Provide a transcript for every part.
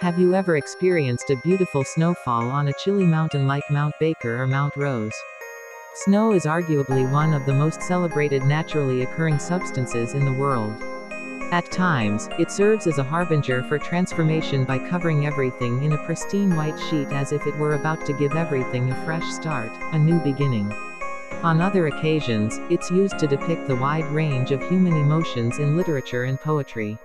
Have you ever experienced a beautiful snowfall on a chilly mountain like Mount Baker or Mount Rose? Snow is arguably one of the most celebrated naturally occurring substances in the world. At times, it serves as a harbinger for transformation by covering everything in a pristine white sheet as if it were about to give everything a fresh start, a new beginning. On other occasions, it's used to depict the wide range of human emotions in literature and poetry.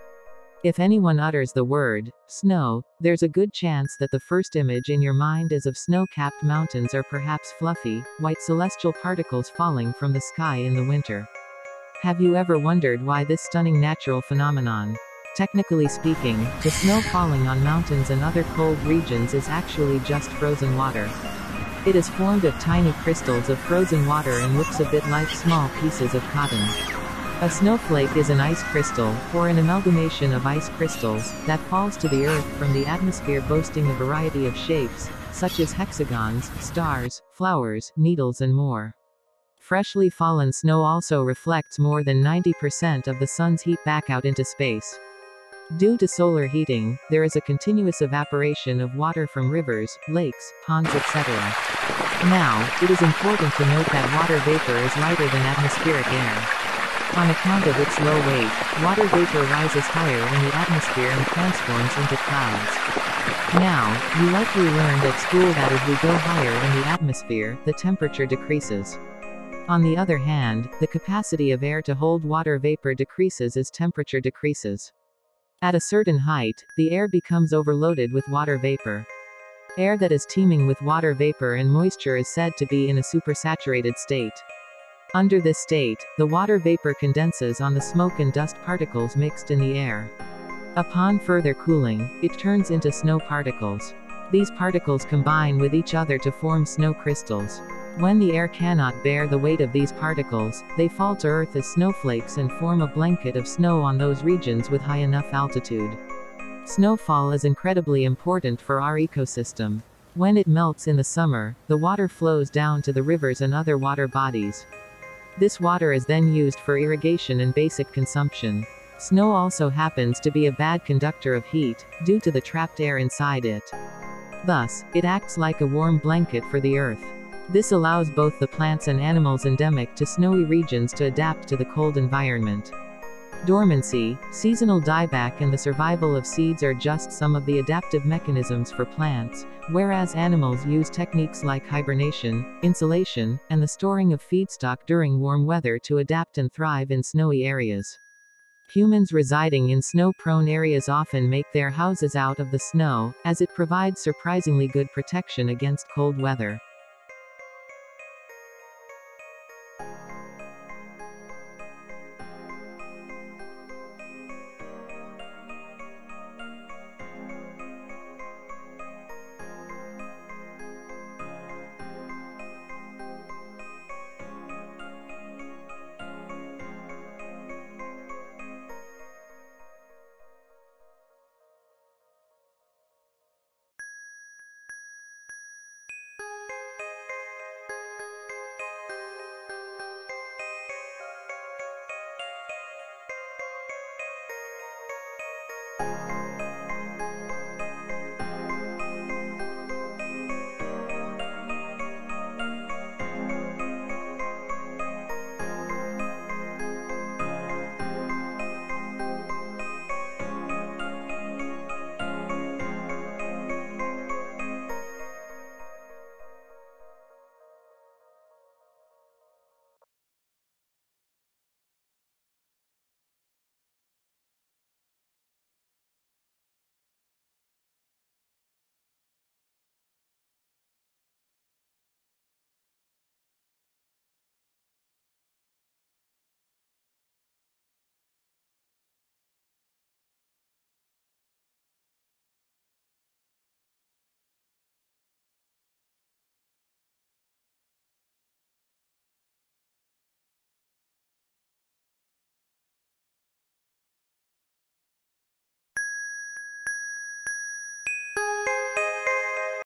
If anyone utters the word, snow, there's a good chance that the first image in your mind is of snow-capped mountains or perhaps fluffy, white celestial particles falling from the sky in the winter. Have you ever wondered why this stunning natural phenomenon? Technically speaking, the snow falling on mountains and other cold regions is actually just frozen water. It is formed of tiny crystals of frozen water and looks a bit like small pieces of cotton. A snowflake is an ice crystal, or an amalgamation of ice crystals, that falls to the earth from the atmosphere boasting a variety of shapes, such as hexagons, stars, flowers, needles and more. Freshly fallen snow also reflects more than 90% of the sun's heat back out into space. Due to solar heating, there is a continuous evaporation of water from rivers, lakes, ponds etc. Now, it is important to note that water vapor is lighter than atmospheric air. On account of its low weight, water vapor rises higher in the atmosphere and transforms into clouds. Now, you likely learned at school that as we go higher in the atmosphere, the temperature decreases. On the other hand, the capacity of air to hold water vapor decreases as temperature decreases. At a certain height, the air becomes overloaded with water vapor. Air that is teeming with water vapor and moisture is said to be in a supersaturated state. Under this state, the water vapor condenses on the smoke and dust particles mixed in the air. Upon further cooling, it turns into snow particles. These particles combine with each other to form snow crystals. When the air cannot bear the weight of these particles, they fall to Earth as snowflakes and form a blanket of snow on those regions with high enough altitude. Snowfall is incredibly important for our ecosystem. When it melts in the summer, the water flows down to the rivers and other water bodies. This water is then used for irrigation and basic consumption. Snow also happens to be a bad conductor of heat, due to the trapped air inside it. Thus, it acts like a warm blanket for the earth. This allows both the plants and animals endemic to snowy regions to adapt to the cold environment. Dormancy, seasonal dieback and the survival of seeds are just some of the adaptive mechanisms for plants, whereas animals use techniques like hibernation, insulation, and the storing of feedstock during warm weather to adapt and thrive in snowy areas. Humans residing in snow-prone areas often make their houses out of the snow, as it provides surprisingly good protection against cold weather.